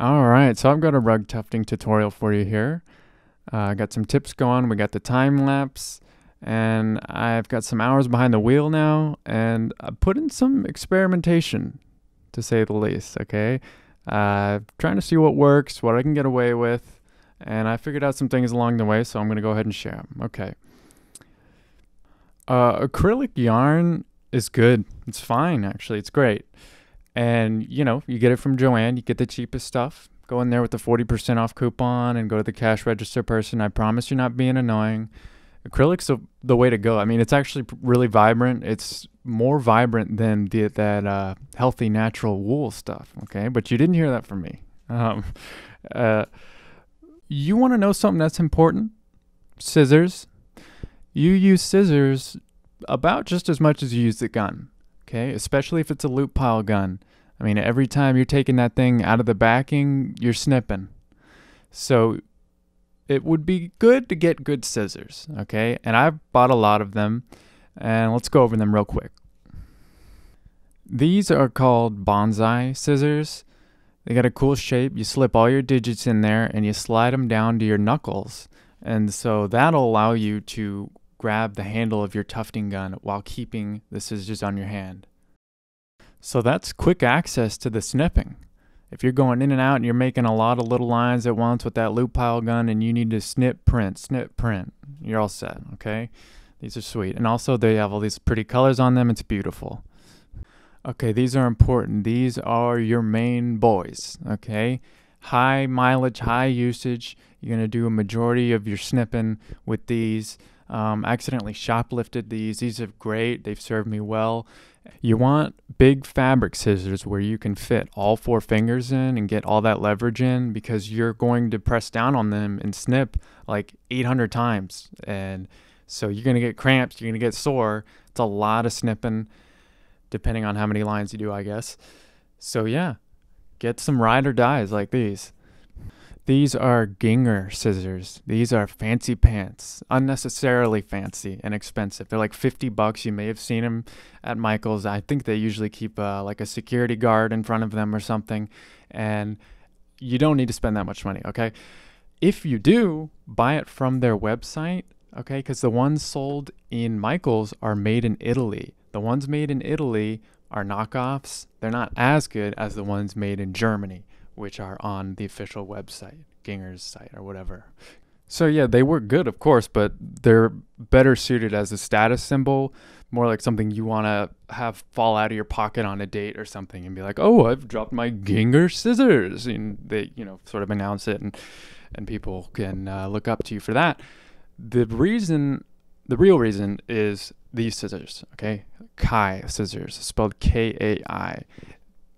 All right, so I've got a rug tufting tutorial for you here. Uh, I got some tips going. We got the time lapse, and I've got some hours behind the wheel now, and I put in some experimentation, to say the least. Okay, uh, trying to see what works, what I can get away with, and I figured out some things along the way. So I'm gonna go ahead and share them. Okay. Uh, acrylic yarn is good. It's fine, actually. It's great. And, you know, you get it from Joann you get the cheapest stuff. Go in there with the 40% off coupon and go to the cash register person. I promise you're not being annoying. Acrylic's the, the way to go. I mean, it's actually really vibrant. It's more vibrant than the, that uh, healthy natural wool stuff, okay? But you didn't hear that from me. Um, uh, you want to know something that's important? Scissors. You use scissors about just as much as you use the gun okay? Especially if it's a loop pile gun. I mean, every time you're taking that thing out of the backing, you're snipping. So it would be good to get good scissors, okay? And I've bought a lot of them, and let's go over them real quick. These are called bonsai scissors. They got a cool shape. You slip all your digits in there and you slide them down to your knuckles. And so that'll allow you to grab the handle of your tufting gun while keeping the scissors on your hand. So that's quick access to the snipping. If you're going in and out and you're making a lot of little lines at once with that loop pile gun and you need to snip, print, snip, print, you're all set, okay? These are sweet. And also they have all these pretty colors on them. It's beautiful. Okay, these are important. These are your main boys, okay? High mileage, high usage. You're going to do a majority of your snipping with these. Um, accidentally shoplifted these. These are great. They've served me well. You want big fabric scissors where you can fit all four fingers in and get all that leverage in because you're going to press down on them and snip like 800 times. And so you're going to get cramps, you're going to get sore. It's a lot of snipping depending on how many lines you do, I guess. So yeah, get some ride or dies like these. These are Gingher scissors. These are fancy pants, unnecessarily fancy and expensive. They're like 50 bucks. You may have seen them at Michael's. I think they usually keep uh, like a security guard in front of them or something. And you don't need to spend that much money, okay? If you do, buy it from their website, okay? Because the ones sold in Michael's are made in Italy. The ones made in Italy are knockoffs. They're not as good as the ones made in Germany which are on the official website, Gingher's site or whatever. So yeah, they work good, of course, but they're better suited as a status symbol, more like something you want to have fall out of your pocket on a date or something, and be like, "Oh, I've dropped my Gingher scissors," and they, you know, sort of announce it, and and people can uh, look up to you for that. The reason, the real reason, is these scissors. Okay, Kai scissors, spelled K A I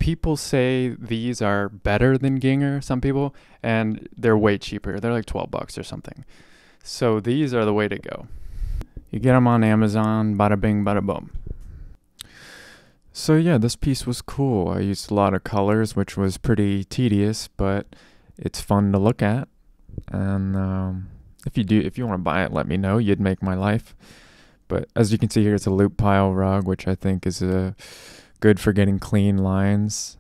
people say these are better than Gingher, some people, and they're way cheaper. They're like 12 bucks or something. So these are the way to go. You get them on Amazon, bada bing, bada boom. So yeah, this piece was cool. I used a lot of colors, which was pretty tedious, but it's fun to look at. And um, if you do, if you want to buy it, let me know. You'd make my life. But as you can see here, it's a loop pile rug, which I think is a good for getting clean lines.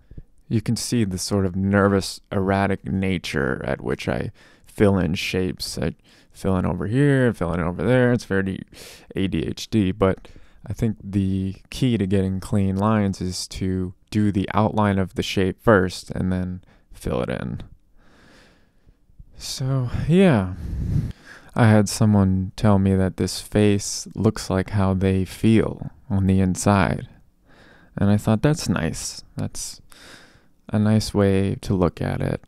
You can see the sort of nervous, erratic nature at which I fill in shapes. I fill in over here, fill in over there. It's very ADHD, but I think the key to getting clean lines is to do the outline of the shape first and then fill it in. So, yeah. I had someone tell me that this face looks like how they feel on the inside. And I thought that's nice. That's a nice way to look at it.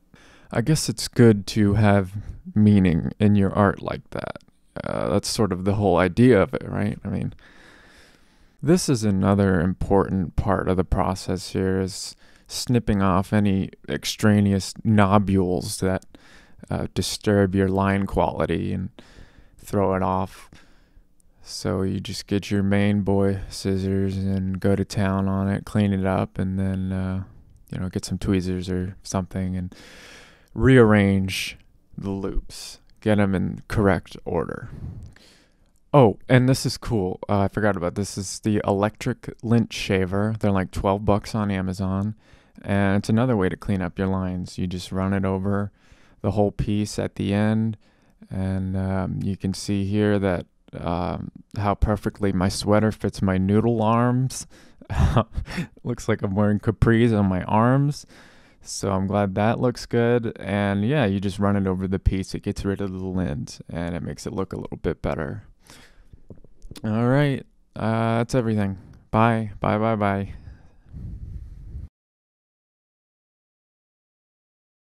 I guess it's good to have meaning in your art like that. Uh, that's sort of the whole idea of it, right? I mean, this is another important part of the process here is snipping off any extraneous nobules that uh, disturb your line quality and throw it off so you just get your main boy scissors and go to town on it, clean it up, and then uh, you know get some tweezers or something and rearrange the loops, get them in correct order. Oh, and this is cool. Uh, I forgot about this. this. Is the electric lint shaver? They're like twelve bucks on Amazon, And it's another way to clean up your lines. You just run it over the whole piece at the end. And um, you can see here that um, how perfectly my sweater fits my noodle arms. looks like I'm wearing capris on my arms. So I'm glad that looks good. And yeah, you just run it over the piece. It gets rid of the lint and it makes it look a little bit better. All right. Uh, that's everything. Bye. Bye, bye, bye.